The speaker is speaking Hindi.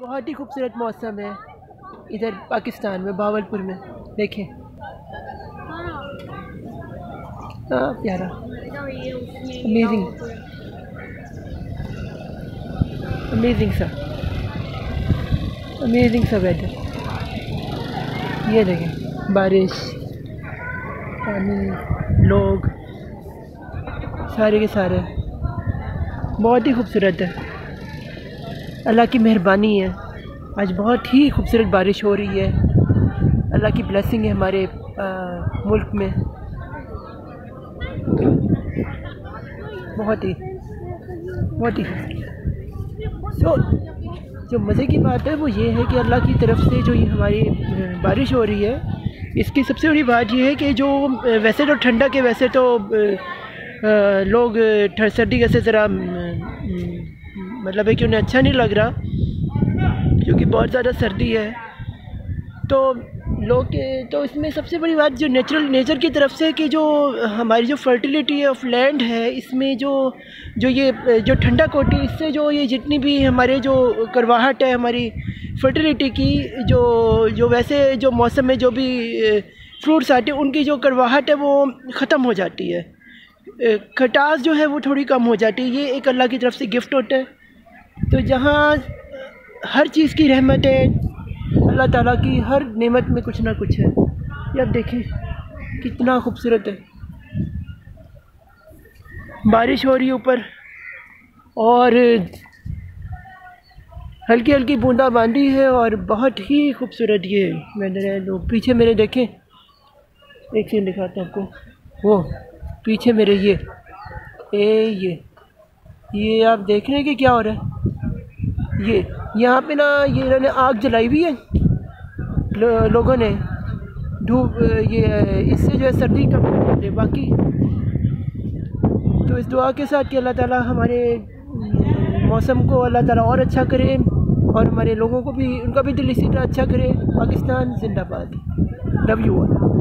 बहुत ही खूबसूरत मौसम है। इधर पाकिस्तान में, बावलपुर में। देखें। हाँ प्यारा। अमेजिंग अमेजिंग सा अमेजिंग सा वेदर ये देखें, बारिश, पानी, लोग, सारे के सारे। बहुत ही खूबसूरत है। अल्लाह की मेहरबानी है। आज बहुत ही खूबसूरत बारिश हो रही है। अल्लाह की ब्लेसिंग है हमारे आ, मुल्क में। बहुत ही बहुत ही तो जो मज़े की बात है वो ये है कि अल्लाह की तरफ़ से जो ये हमारी बारिश हो रही है इसकी सबसे बड़ी बात ये है कि जो वैसे तो ठंडा के वैसे तो लोग सर्दी कैसे ज़रा मतलब है कि उन्हें अच्छा नहीं लग रहा, क्योंकि बहुत ज़्यादा सर्दी है। तो लोग तो इसमें सबसे बड़ी बात जो नेचुरल नेचर की तरफ़ से कि जो हमारी जो फर्टिलिटी ऑफ़ लैंड है, इसमें जो जो ये जो ठंडा कोटी, इससे जो ये जितनी भी हमारे जो करवाहट है, हमारी फर्टिलिटी की, जो जो वैसे जो मौसम में जो भी फ्रूट्स आते हैं, उनकी जो करवाहट है, वो ख़त्म हो जाती है। खटास जो है वो थोड़ी कम हो जाती है। ये एक अल्लाह की तरफ़ से गिफ्ट होता है। तो जहाँ हर चीज़ की रहमत है, अल्लाह ताला की हर नेमत में कुछ ना कुछ है। ये आप देखें, कितना खूबसूरत है। बारिश हो रही है ऊपर, और हल्की हल्की बूंदा बांदी है, और बहुत ही खूबसूरत ये। मैंने लोग पीछे मेरे देखें। एक सीन दिखाता हूँ आपको। वो पीछे मेरे ये ए ये ये आप देख रहे हैं कि क्या हो रहा है? ये यहाँ पे ना ये इन्होंने आग जलाई हुई है लो, लोगों ने। धूप ये इससे जो है सर्दी कम है बाकी। तो इस दुआ के साथ कि अल्लाह ताला हमारे मौसम को अल्लाह ताला और अच्छा करे और हमारे लोगों को भी उनका भी दिल इसी तरह अच्छा करे पाकिस्तान जिंदाबाद। Love you